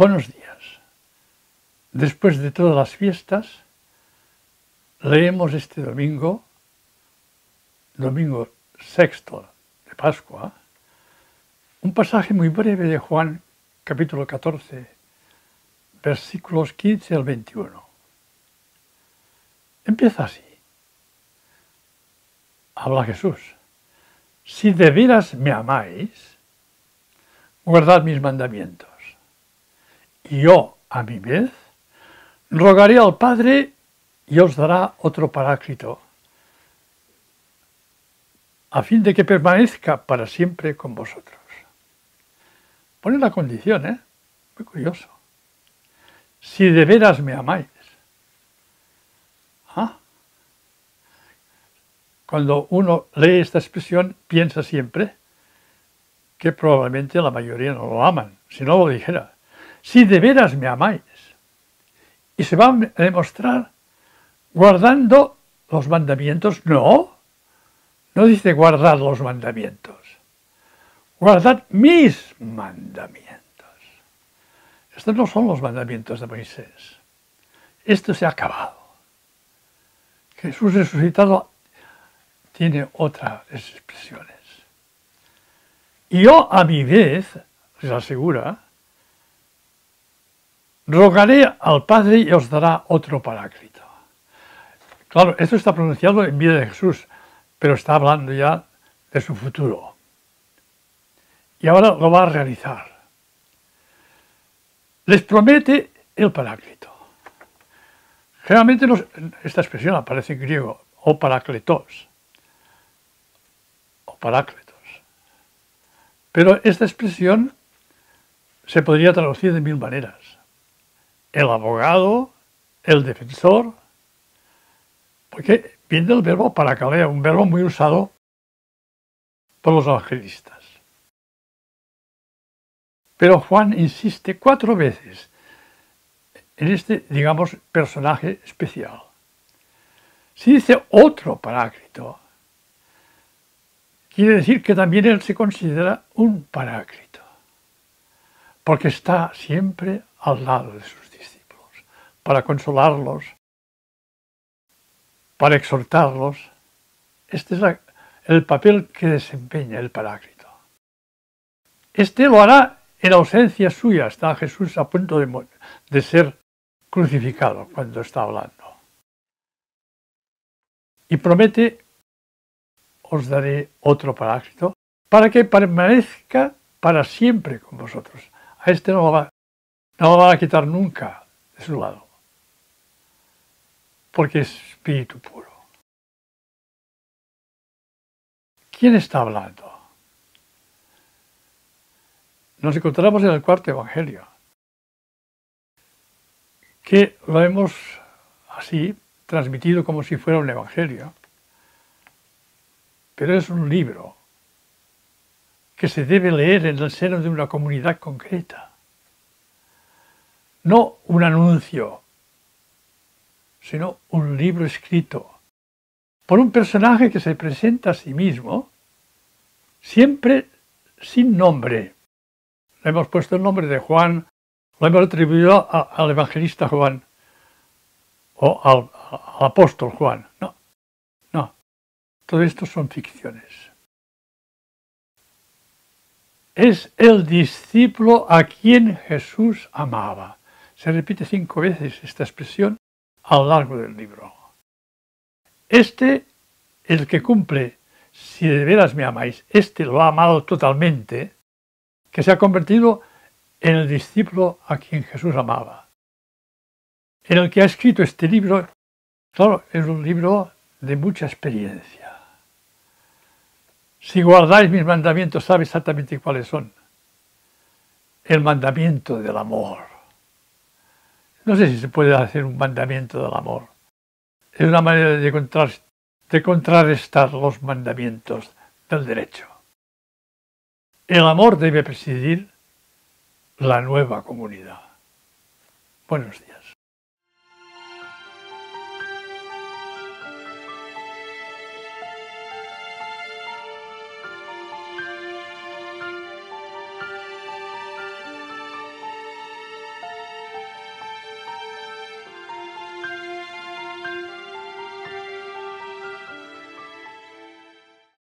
Buenos días. Después de todas las fiestas, leemos este domingo, domingo sexto de Pascua, un pasaje muy breve de Juan capítulo 14, versículos 15 al 21. Empieza así. Habla Jesús. Si de veras me amáis, guardad mis mandamientos. Yo, a mi vez, rogaré al Padre y os dará otro paráclito, a fin de que permanezca para siempre con vosotros. Pone la condición, ¿eh? Muy curioso. Si de veras me amáis. ¿Ah? Cuando uno lee esta expresión, piensa siempre que probablemente la mayoría no lo aman, si no lo dijera. Si de veras me amáis. Y se va a demostrar guardando los mandamientos. No, no dice guardar los mandamientos. Guardad mis mandamientos. Estos no son los mandamientos de Moisés. Esto se ha acabado. Jesús resucitado tiene otras expresiones. Y yo a mi vez, les asegura, rogaré al Padre y os dará otro paráclito. Claro, esto está pronunciado en vida de Jesús, pero está hablando ya de su futuro. Y ahora lo va a realizar. Les promete el paráclito. Generalmente esta expresión aparece en griego, o paracletos, o. Pero esta expresión se podría traducir de mil maneras. El abogado, el defensor, porque viene del verbo paracalea, un verbo muy usado por los evangelistas. Pero Juan insiste cuatro veces en este, digamos, personaje especial. Si dice otro paráclito, quiere decir que también él se considera un paráclito, porque está siempre al lado de sus discípulos, para consolarlos, para exhortarlos. Este es el papel que desempeña el paráclito. Este lo hará en ausencia suya, está Jesús a punto de, de ser crucificado cuando está hablando. Y promete, os daré otro paráclito, para que permanezca para siempre con vosotros. A este no va, no van a quitar nunca de su lado, porque es espíritu puro. ¿Quién está hablando? Nos encontramos en el cuarto Evangelio, que lo hemos así transmitido como si fuera un Evangelio, pero es un libro que se debe leer en el seno de una comunidad concreta, no un anuncio, sino un libro escrito por un personaje que se presenta a sí mismo, siempre sin nombre, le hemos puesto el nombre de Juan, lo hemos atribuido al evangelista Juan o al, al apóstol Juan. No, no. Todo esto son ficciones. Es el discípulo a quien Jesús amaba. Se repite cinco veces esta expresión a lo largo del libro. Este, el que cumple, si de veras me amáis, este lo ha amado totalmente, que se ha convertido en el discípulo a quien Jesús amaba. En el que ha escrito este libro, claro, es un libro de mucha experiencia. Si guardáis mis mandamientos, sabe exactamente cuáles son. El mandamiento del amor. No sé si se puede hacer un mandamiento del amor. Es una manera de, contrarrestar los mandamientos del derecho. El amor debe presidir la nueva comunidad. Buenos días.